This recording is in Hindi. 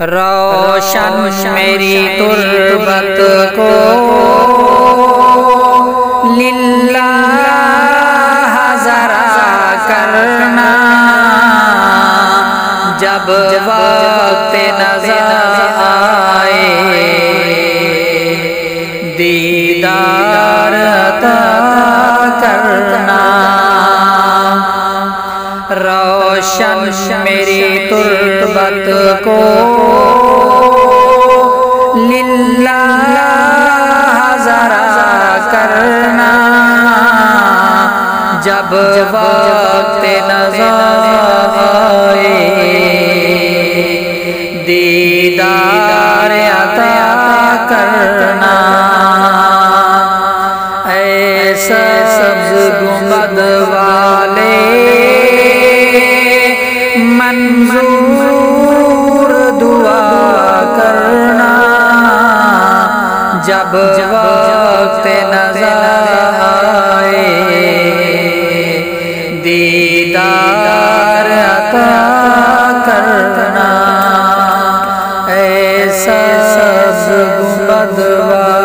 रोशन मेरी तुर्बत को लिल्ला जरा करना। जब वक्त नज़र आए दीदार करना। रोशन मेरी तुर्बत को जब वक्त नज़र आए दीदार अता करना, ऐसा सब्ज गुमद वाले मंजूर दुआ करना, जब वक्त दीदार अता करना ऐसा सब गुंबद वाले